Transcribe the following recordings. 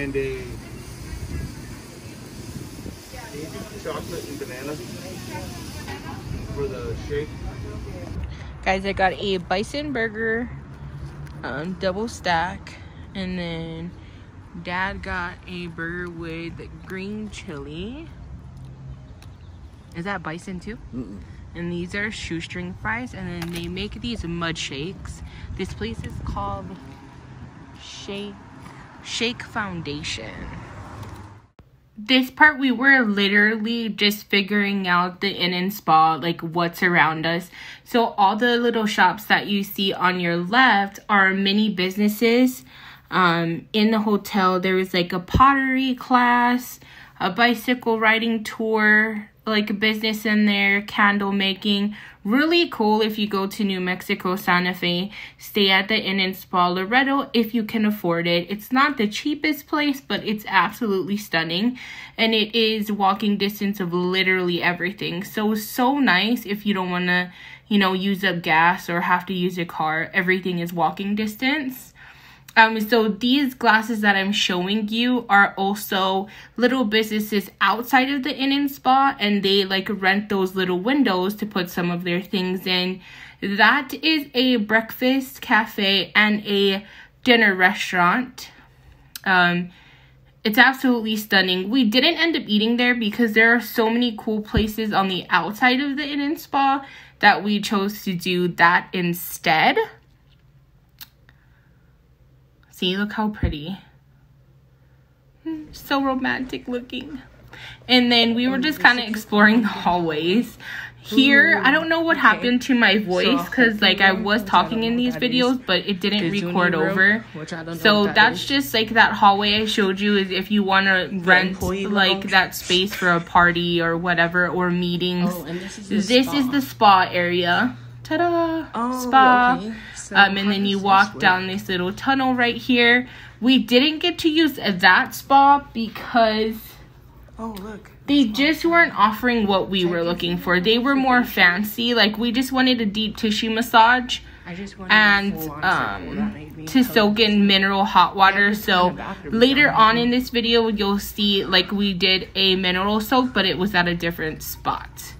and a chocolate and banana for the shake. Guys, I got a bison burger, um, double stack, and then dad got a burger with green chili. Is that bison too? Mm-mm. And these are shoestring fries, and then they make these mud shakes. This place is called Shake Shake Foundation. This part we were literally just figuring out the inn and spa, like what's around us. So all the little shops that you see on your left are mini businesses. Um, in the hotel, there was like a pottery class, a bicycle riding tour, like a business in there, candle making. Really cool if you go to New Mexico, Santa Fe. Stay at the Inn and Spa Loretto if you can afford it. It's not the cheapest place, but it's absolutely stunning. And it is walking distance of literally everything. So, so nice if you don't want to, you know, use up gas or have to use a car. Everything is walking distance. Um, so these glasses that I'm showing you are also little businesses outside of the inn and spa, and they like rent those little windows to put some of their things in. That is a breakfast cafe and a dinner restaurant. Um, it's absolutely stunning. We didn't end up eating there because there are so many cool places on the outside of the inn and spa that we chose to do that instead. See, look how pretty. So romantic looking. And then we were just kind of exploring the hallways. Here, I don't know what happened to my voice because like I was talking in these videos, but it didn't record over. So that's just like that hallway I showed you is if you want to rent like that space for a party or whatever or meetings. Oh, this is the spa. area. Ta-da! Oh, spa. Um, and then you walk down this little tunnel right here. We didn't get to use that spa because Oh, look. they just weren't offering what we were looking for. They were more fancy. Like we just wanted a deep tissue massage I just and a full-on circle. That um to so soak in mineral hot water. So later on in this video you'll see like we did a mineral soak, but it was at a different spot.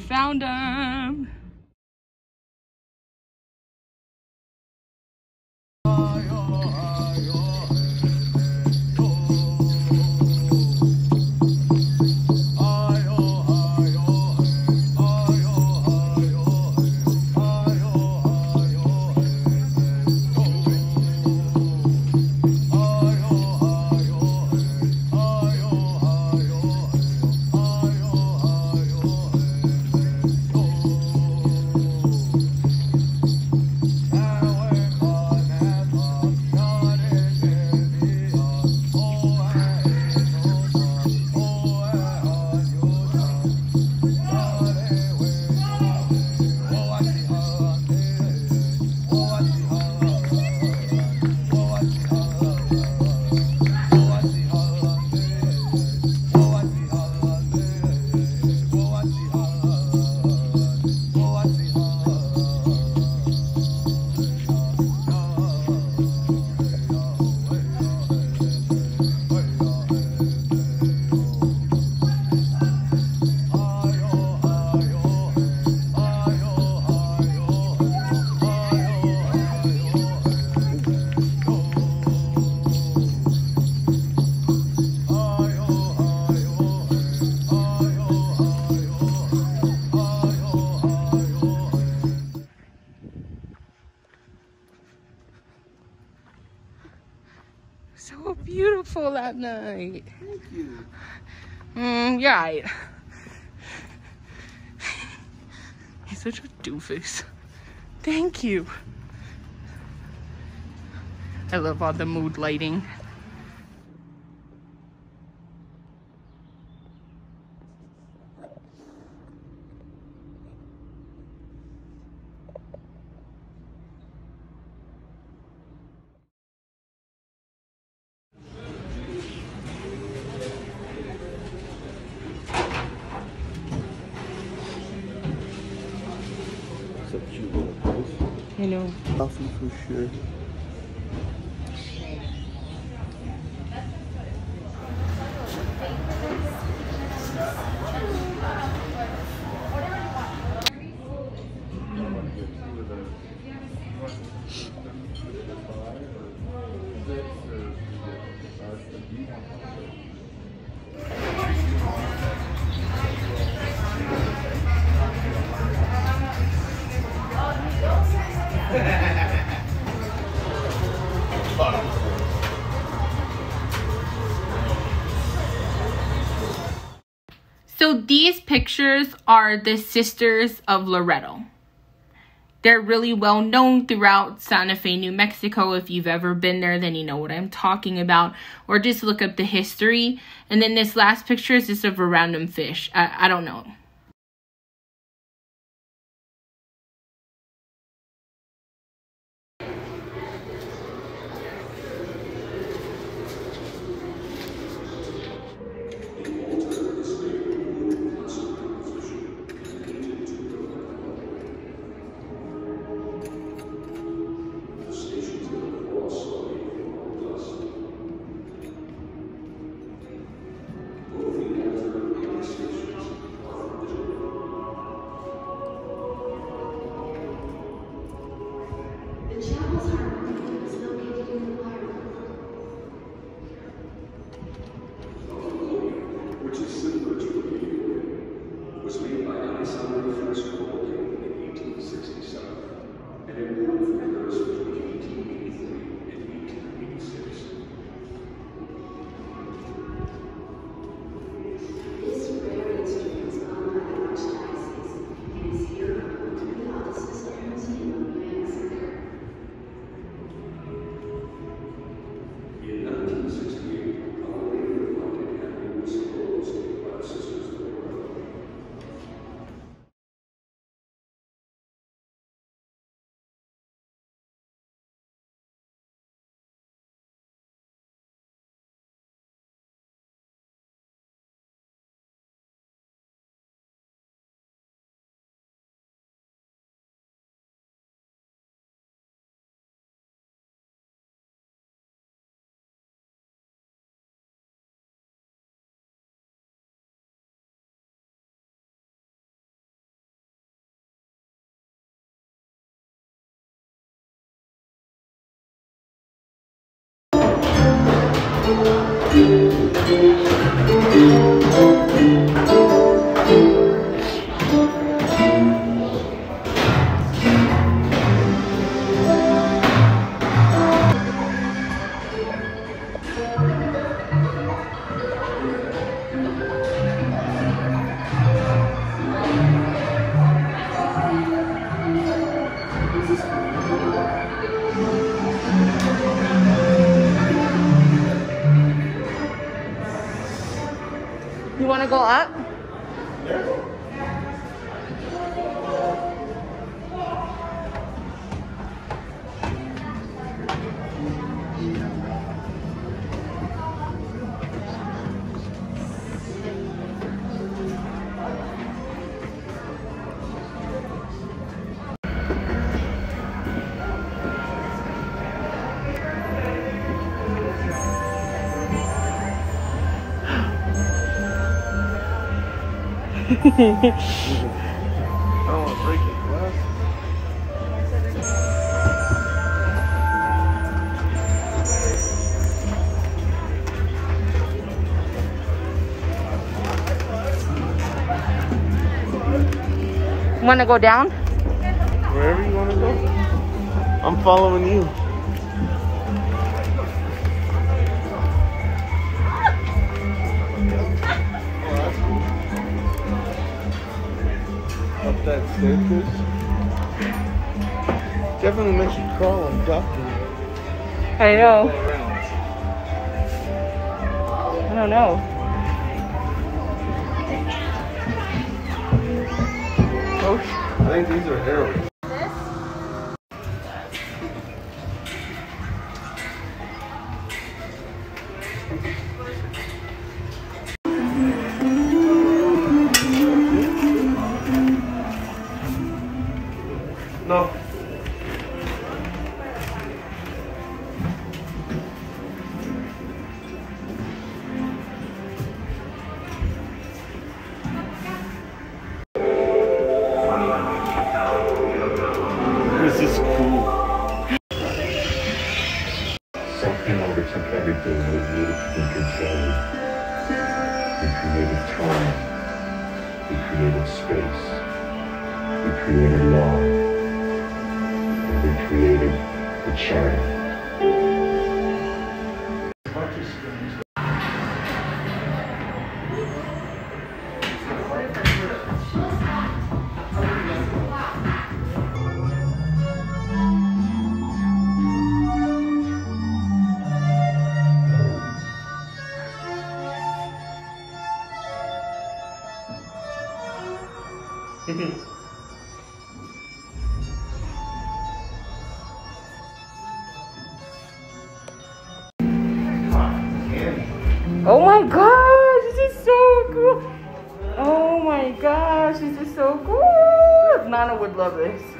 We found them. Beautiful that night. Thank you. Mm, you're right. He's such a doofus. Thank you. I love all the mood lighting. It's a cute little place. You know, Coffee for sure. So these pictures are the sisters of Loretto. They're really well known throughout Santa Fe, New Mexico. If you've ever been there, then you know what I'm talking about. Or just look up the history. And then this last picture is just of a random fish. I, I don't know. Go up? I don't want to break your. Want to go down? Wherever you want to go. I'm following you. Definitely makes you crawl and duck I know. I don't know. Oh, I think these are arrows. Created the charter. Oh my gosh, this is so cool. Oh my gosh, this is so cool. Nana would love this.